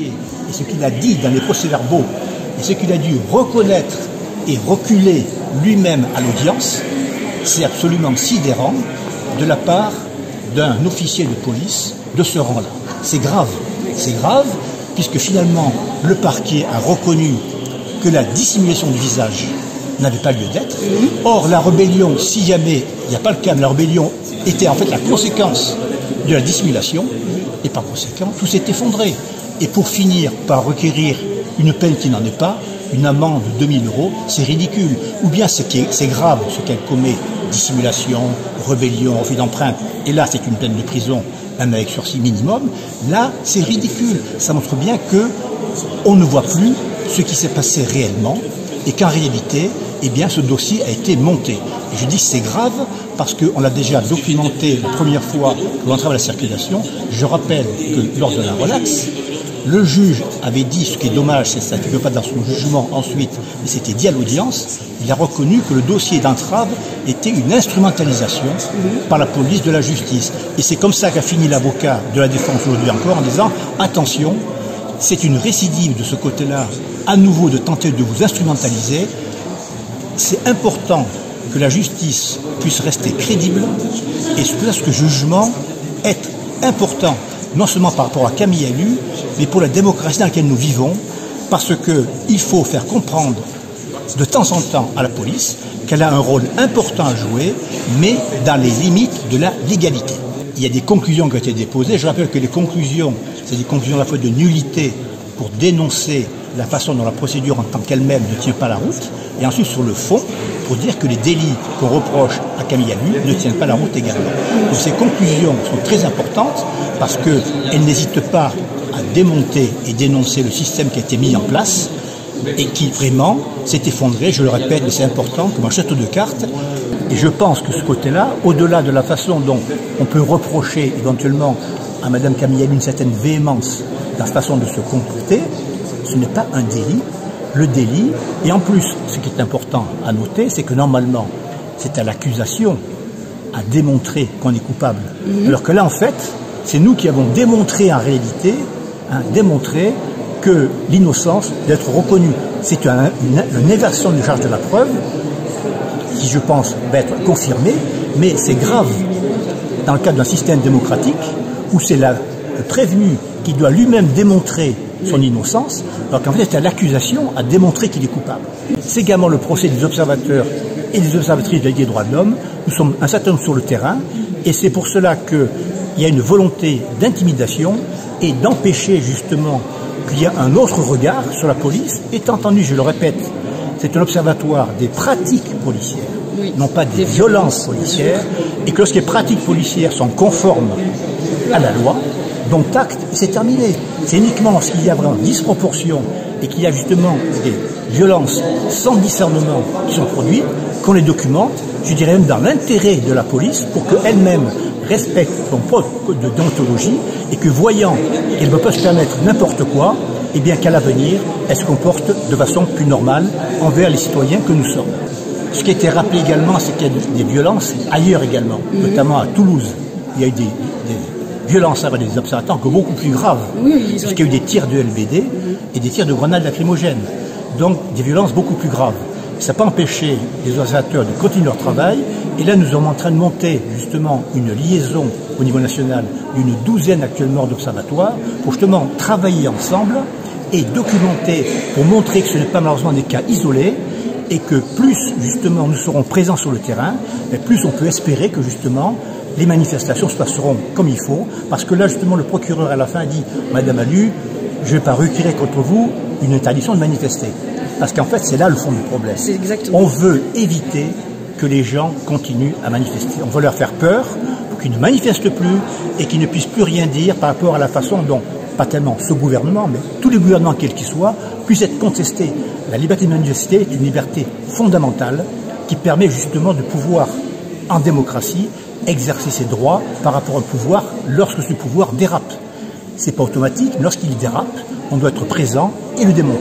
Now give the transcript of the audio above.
et ce qu'il a dit dans les procès-verbaux et ce qu'il a dû reconnaître et reculer lui-même à l'audience, c'est absolument sidérant de la part d'un officier de police de ce rang-là. C'est grave. C'est grave puisque finalement le parquet a reconnu que la dissimulation du visage n'avait pas lieu d'être. Or, la rébellion, si jamais il n'y a pas le cas, mais la rébellion était en fait la conséquence de la dissimulation, et par conséquent, tout s'est effondré. Et pour finir par requérir une peine qui n'en est pas, une amende de 2000 euros, c'est ridicule. Ou bien c'est grave ce qu'elle commet, dissimulation, rébellion, refus d'empreinte, et là c'est une peine de prison, même avec sursis minimum. Là, c'est ridicule. Ça montre bien que on ne voit plus ce qui s'est passé réellement et qu'en réalité, eh bien, ce dossier a été monté. Et je dis c'est grave parce qu'on l'a déjà documenté la première fois entrer à la circulation. Je rappelle que lors de la relaxe, le juge avait dit, ce qui est dommage, c'est ça, ne pas dans son jugement ensuite, mais c'était dit à l'audience, il a reconnu que le dossier d'entrave était une instrumentalisation par la police de la justice. Et c'est comme ça qu'a fini l'avocat de la défense aujourd'hui encore en disant, attention, c'est une récidive de ce côté-là, à nouveau de tenter de vous instrumentaliser. C'est important que la justice puisse rester crédible et que ce jugement est important, non seulement par rapport à Camille Alu, mais pour la démocratie dans laquelle nous vivons, parce qu'il faut faire comprendre de temps en temps à la police qu'elle a un rôle important à jouer, mais dans les limites de la légalité. Il y a des conclusions qui ont été déposées. Je rappelle que les conclusions c'est des conclusions à la fois de nullité pour dénoncer la façon dont la procédure en tant qu'elle-même ne tient pas la route, et ensuite sur le fond, pour dire que les délits qu'on reproche à Camille Alu ne tiennent pas la route également. Ces conclusions sont très importantes parce qu'elles n'hésitent pas à démonter et dénoncer le système qui a été mis en place et qui vraiment s'est effondré, je le répète, mais c'est important, comme un château de cartes. Et je pense que ce côté-là, au-delà de la façon dont on peut reprocher éventuellement à Mme Camille une certaine véhémence dans sa façon de se comporter, ce n'est pas un délit. Le délit, et en plus, ce qui est important à noter, c'est que normalement, c'est à l'accusation à démontrer qu'on est coupable. Mhm. Alors que là, en fait, c'est nous qui avons démontré en réalité, hein, démontré que l'innocence d'être reconnue. C'est une, une, inversion du charge de la preuve, qui je pense va être confirmée, mais c'est grave dans le cadre d'un système démocratique où c'est le prévenu qui doit lui-même démontrer son innocence, alors qu'en fait c'est à l'accusation à démontrer qu'il est coupable. C'est également le procès des observateurs et des observatrices des droits de l'homme. Nous sommes un certain nombre sur le terrain, et c'est pour cela qu'il y a une volonté d'intimidation et d'empêcher justement qu'il y ait un autre regard sur la police, étant entendu, je le répète, c'est un observatoire des pratiques policières, non pas des violences policières, et que lorsque les pratiques policières sont conformes à la loi, donc acte, c'est terminé. C'est uniquement lorsqu'il y a vraiment disproportion et qu'il y a justement des violences sans discernement qui sont produites qu'on les documente, je dirais même dans l'intérêt de la police pour qu'elle-même respecte son propre code de déontologie et que voyant qu'elle ne peut pas se permettre n'importe quoi, eh bien qu'à l'avenir, elle se comporte de façon plus normale envers les citoyens que nous sommes. Ce qui a été rappelé également, c'est qu'il y a des violences ailleurs également, notamment à Toulouse. Il y a eu des, violences avec des observateurs que beaucoup plus graves, parce qu'il y a eu des tirs de LBD et des tirs de grenades lacrymogènes. Donc des violences beaucoup plus graves. Ça n'a pas empêché les observateurs de continuer leur travail. Et là, nous sommes en train de monter justement une liaison au niveau national d'une douzaine actuellement d'observatoires pour justement travailler ensemble et documenter pour montrer que ce n'est pas malheureusement des cas isolés et que plus justement nous serons présents sur le terrain, plus on peut espérer que justement les manifestations se passeront comme il faut, parce que là justement le procureur à la fin dit Madame Alu, je ne vais pas requérir contre vous une interdiction de manifester. Parce qu'en fait c'est là le fond du problème. On veut éviter que les gens continuent à manifester. On veut leur faire peur pour qu'ils ne manifestent plus et qu'ils ne puissent plus rien dire par rapport à la façon dont, pas tellement ce gouvernement, mais tous les gouvernements quels qu'ils soient, puissent être contestés. La liberté de manifester est une liberté fondamentale qui permet justement de pouvoir, en démocratie, exercer ses droits par rapport au pouvoir lorsque ce pouvoir dérape. C'est pas automatique, lorsqu'il dérape, on doit être présent et le démonter.